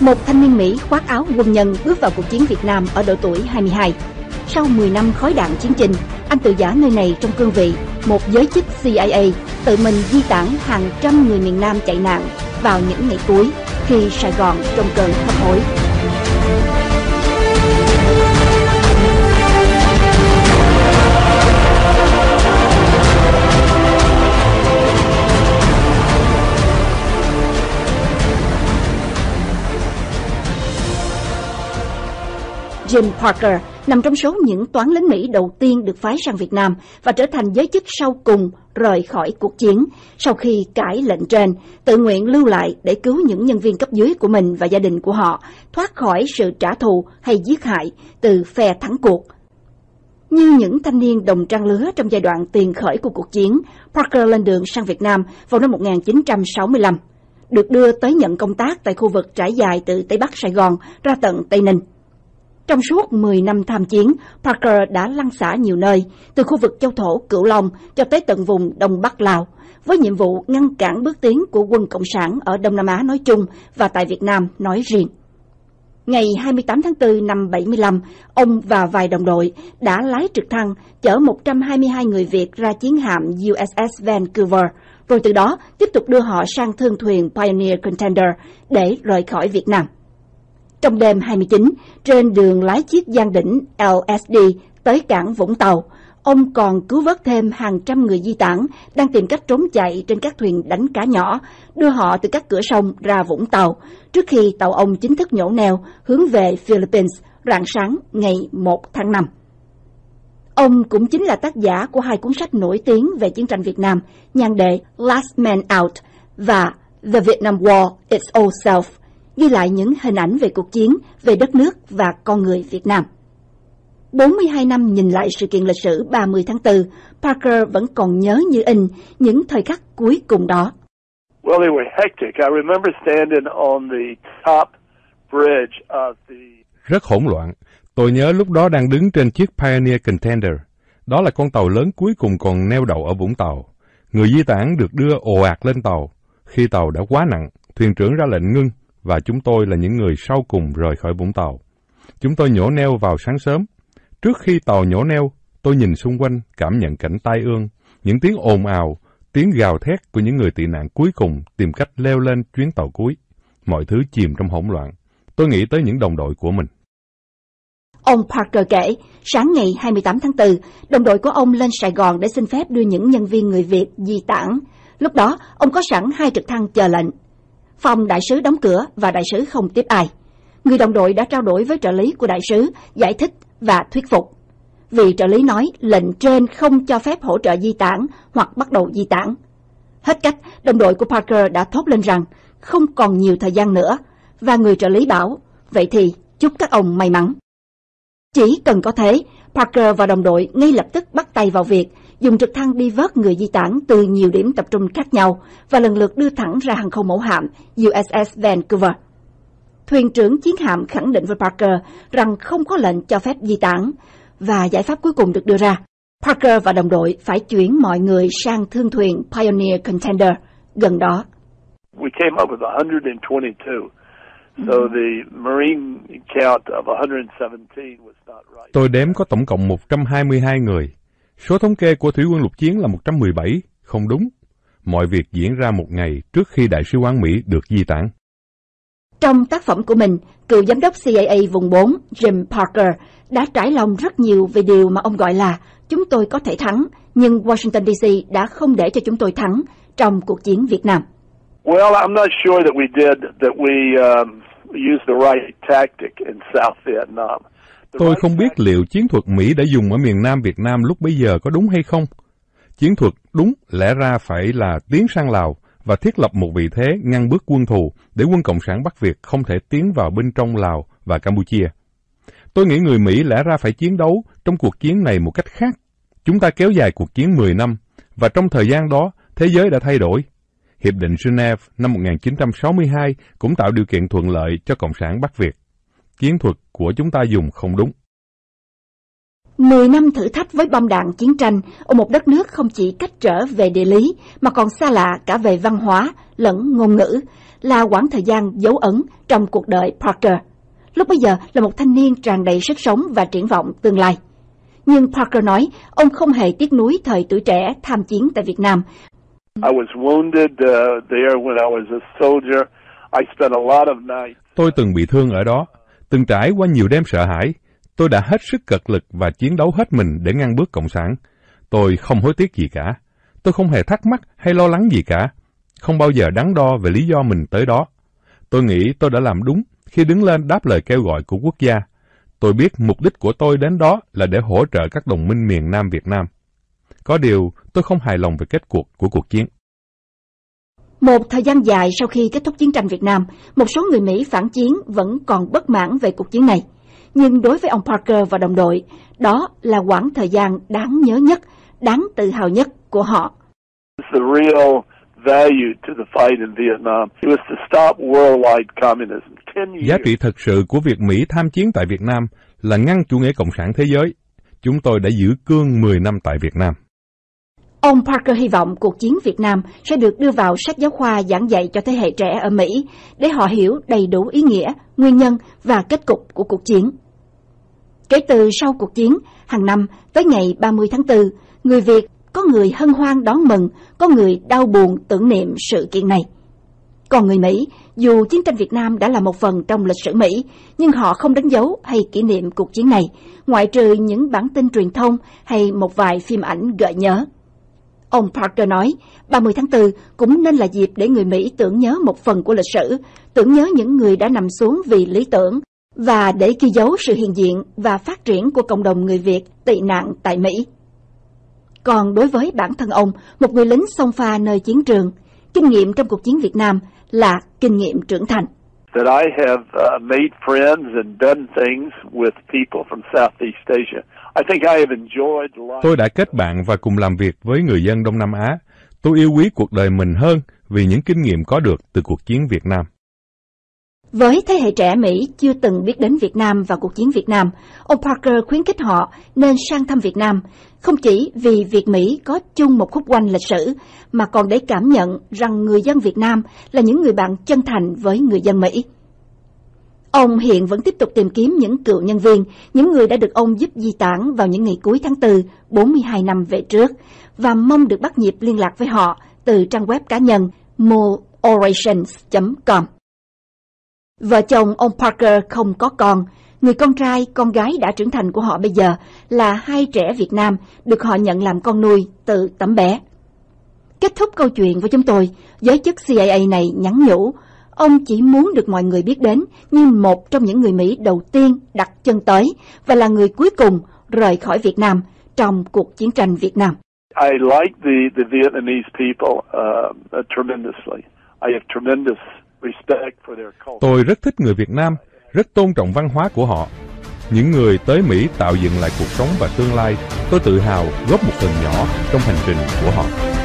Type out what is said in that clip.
Một thanh niên Mỹ khoác áo quân nhân bước vào cuộc chiến Việt Nam ở độ tuổi 22. Sau 10 năm khói đạn chiến tranh, anh tự giả nơi này trong cương vị một giới chức CIA tự mình di tản hàng trăm người miền Nam chạy nạn vào những ngày cuối khi Sài Gòn trong cơn hấp hối. Jim Parker nằm trong số những toán lính Mỹ đầu tiên được phái sang Việt Nam và trở thành giới chức sau cùng rời khỏi cuộc chiến sau khi cãi lệnh trên, tự nguyện lưu lại để cứu những nhân viên cấp dưới của mình và gia đình của họ thoát khỏi sự trả thù hay giết hại từ phe thắng cuộc. Như những thanh niên đồng trang lứa trong giai đoạn tiền khởi của cuộc chiến, Parker lên đường sang Việt Nam vào năm 1965, được đưa tới nhận công tác tại khu vực trải dài từ Tây Bắc Sài Gòn ra tận Tây Ninh. Trong suốt 10 năm tham chiến, Parker đã lăn xả nhiều nơi, từ khu vực châu thổ Cửu Long cho tới tận vùng Đông Bắc Lào, với nhiệm vụ ngăn cản bước tiến của quân Cộng sản ở Đông Nam Á nói chung và tại Việt Nam nói riêng. Ngày 28 tháng 4 năm 75, ông và vài đồng đội đã lái trực thăng chở 122 người Việt ra chiến hạm USS Vancouver, rồi từ đó tiếp tục đưa họ sang thương thuyền Pioneer Contender để rời khỏi Việt Nam. Trong đêm 29, trên đường lái chiếc gian Đỉnh LSD tới cảng Vũng Tàu, ông còn cứu vớt thêm hàng trăm người di tản đang tìm cách trốn chạy trên các thuyền đánh cá nhỏ, đưa họ từ các cửa sông ra Vũng Tàu, trước khi tàu ông chính thức nhổ neo hướng về Philippines rạng sáng ngày 1 tháng 5. Ông cũng chính là tác giả của hai cuốn sách nổi tiếng về chiến tranh Việt Nam, nhan đề Last Man Out và The Vietnam War Its All Self, ghi lại những hình ảnh về cuộc chiến, về đất nước và con người Việt Nam. 42 năm nhìn lại sự kiện lịch sử 30 tháng 4, Parker vẫn còn nhớ như in những thời khắc cuối cùng đó. Well, they were hectic. I remember standing on the top bridge of the... Rất hỗn loạn. Tôi nhớ lúc đó đang đứng trên chiếc Pioneer Contender. Đó là con tàu lớn cuối cùng còn neo đậu ở Vũng Tàu. Người di tản được đưa ồ ạt lên tàu. Khi tàu đã quá nặng, thuyền trưởng ra lệnh ngưng và chúng tôi là những người sau cùng rời khỏi Vũng Tàu. Chúng tôi nhổ neo vào sáng sớm. Trước khi tàu nhổ neo, tôi nhìn xung quanh, cảm nhận cảnh tai ương, những tiếng ồn ào, tiếng gào thét của những người tị nạn cuối cùng tìm cách leo lên chuyến tàu cuối. Mọi thứ chìm trong hỗn loạn. Tôi nghĩ tới những đồng đội của mình. Ông Parker kể, sáng ngày 28 tháng 4, đồng đội của ông lên Sài Gòn để xin phép đưa những nhân viên người Việt di tản. Lúc đó, ông có sẵn hai trực thăng chờ lệnh. Phòng đại sứ đóng cửa và đại sứ không tiếp ai. Người đồng đội đã trao đổi với trợ lý của đại sứ, giải thích và thuyết phục. Vì trợ lý nói lệnh trên không cho phép hỗ trợ di tản hoặc bắt đầu di tản. Hết cách, đồng đội của Parker đã thốt lên rằng không còn nhiều thời gian nữa, và người trợ lý bảo, vậy thì chúc các ông may mắn. Chỉ cần có thế, Parker và đồng đội ngay lập tức bắt tay vào việc dùng trực thăng đi vớt người di tản từ nhiều điểm tập trung khác nhau và lần lượt đưa thẳng ra hàng không mẫu hạm USS Vancouver. Thuyền trưởng chiến hạm khẳng định với Parker rằng không có lệnh cho phép di tản và giải pháp cuối cùng được đưa ra. Parker và đồng đội phải chuyển mọi người sang thương thuyền Pioneer Contender gần đó. We came up with 122. So the Marine count of 117 was not right. Tôi đếm có tổng cộng 122 người. Số thống kê của Thủy quân lục chiến là 117, không đúng. Mọi việc diễn ra một ngày trước khi Đại sứ quán Mỹ được di tản. Trong tác phẩm của mình, cựu giám đốc CIA vùng 4 Jim Parker đã trải lòng rất nhiều về điều mà ông gọi là chúng tôi có thể thắng, nhưng Washington DC đã không để cho chúng tôi thắng trong cuộc chiến Việt Nam. Well, I'm not sure that we did, that we um, used the right tactic in South Vietnam. Tôi không biết liệu chiến thuật Mỹ đã dùng ở miền Nam Việt Nam lúc bấy giờ có đúng hay không. Chiến thuật đúng lẽ ra phải là tiến sang Lào và thiết lập một vị thế ngăn bước quân thù để quân Cộng sản Bắc Việt không thể tiến vào bên trong Lào và Campuchia. Tôi nghĩ người Mỹ lẽ ra phải chiến đấu trong cuộc chiến này một cách khác. Chúng ta kéo dài cuộc chiến 10 năm, và trong thời gian đó, thế giới đã thay đổi. Hiệp định Geneva năm 1962 cũng tạo điều kiện thuận lợi cho Cộng sản Bắc Việt. Chiến thuật của chúng ta dùng không đúng. Mười năm thử thách với bom đạn chiến tranh ở một đất nước không chỉ cách trở về địa lý mà còn xa lạ cả về văn hóa lẫn ngôn ngữ là quãng thời gian dấu ấn trong cuộc đời Parker. Lúc bây giờ là một thanh niên tràn đầy sức sống và triển vọng tương lai. Nhưng Parker nói ông không hề tiếc nuối thời tuổi trẻ tham chiến tại Việt Nam. Uh. Tôi từng bị thương ở đó, từng trải qua nhiều đêm sợ hãi. Tôi đã hết sức cật lực và chiến đấu hết mình để ngăn bước Cộng sản. Tôi không hối tiếc gì cả. Tôi không hề thắc mắc hay lo lắng gì cả. Không bao giờ đắn đo về lý do mình tới đó. Tôi nghĩ tôi đã làm đúng khi đứng lên đáp lời kêu gọi của quốc gia. Tôi biết mục đích của tôi đến đó là để hỗ trợ các đồng minh miền Nam Việt Nam. Có điều, tôi không hài lòng về kết cuộc của cuộc chiến. Một thời gian dài sau khi kết thúc chiến tranh Việt Nam, một số người Mỹ phản chiến vẫn còn bất mãn về cuộc chiến này. Nhưng đối với ông Parker và đồng đội, đó là quãng thời gian đáng nhớ nhất, đáng tự hào nhất của họ. The real value to the fight in Vietnam. It was to stop worldwide communism. Ten years. Giá trị thực sự của việc Mỹ tham chiến tại Việt Nam là ngăn chủ nghĩa cộng sản thế giới. Chúng tôi đã giữ cương 10 năm tại Việt Nam. Ông Parker hy vọng cuộc chiến Việt Nam sẽ được đưa vào sách giáo khoa giảng dạy cho thế hệ trẻ ở Mỹ để họ hiểu đầy đủ ý nghĩa, nguyên nhân và kết cục của cuộc chiến. Kể từ sau cuộc chiến, hàng năm tới ngày 30 tháng 4, người Việt có người hân hoan đón mừng, có người đau buồn tưởng niệm sự kiện này. Còn người Mỹ, dù chiến tranh Việt Nam đã là một phần trong lịch sử Mỹ, nhưng họ không đánh dấu hay kỷ niệm cuộc chiến này, ngoại trừ những bản tin truyền thông hay một vài phim ảnh gợi nhớ. Ông Parker nói, 30 tháng 4 cũng nên là dịp để người Mỹ tưởng nhớ một phần của lịch sử, tưởng nhớ những người đã nằm xuống vì lý tưởng, và để ghi dấu sự hiện diện và phát triển của cộng đồng người Việt tị nạn tại Mỹ. Còn đối với bản thân ông, một người lính sông pha nơi chiến trường, kinh nghiệm trong cuộc chiến Việt Nam là kinh nghiệm trưởng thành. That I have uh, made friends and done things with people from Southeast Asia. I think I have enjoyed life. Tôi đã kết bạn và cùng làm việc với người dân Đông Nam Á. Tôi yêu quý cuộc đời mình hơn vì những kinh nghiệm có được từ cuộc chiến Việt Nam. Với thế hệ trẻ Mỹ chưa từng biết đến Việt Nam và cuộc chiến Việt Nam, ông Parker khuyến khích họ nên sang thăm Việt Nam, không chỉ vì Việt Mỹ có chung một khúc quanh lịch sử, mà còn để cảm nhận rằng người dân Việt Nam là những người bạn chân thành với người dân Mỹ. Ông hiện vẫn tiếp tục tìm kiếm những cựu nhân viên, những người đã được ông giúp di tản vào những ngày cuối tháng 4, 42 năm về trước, và mong được bắt nhịp liên lạc với họ từ trang web cá nhân moorations.com. Vợ chồng ông Parker không có con. Người con trai, con gái đã trưởng thành của họ bây giờ là hai trẻ Việt Nam được họ nhận làm con nuôi từ tấm bé. Kết thúc câu chuyện với chúng tôi, giới chức CIA này nhắn nhủ, ông chỉ muốn được mọi người biết đến như một trong những người Mỹ đầu tiên đặt chân tới và là người cuối cùng rời khỏi Việt Nam trong cuộc chiến tranh Việt Nam. I like the, the Vietnamese people uh, tremendously. I have tremendous Tôi rất thích người Việt Nam, rất tôn trọng văn hóa của họ. Những người tới Mỹ tạo dựng lại cuộc sống và tương lai, tôi tự hào góp một phần nhỏ trong hành trình của họ.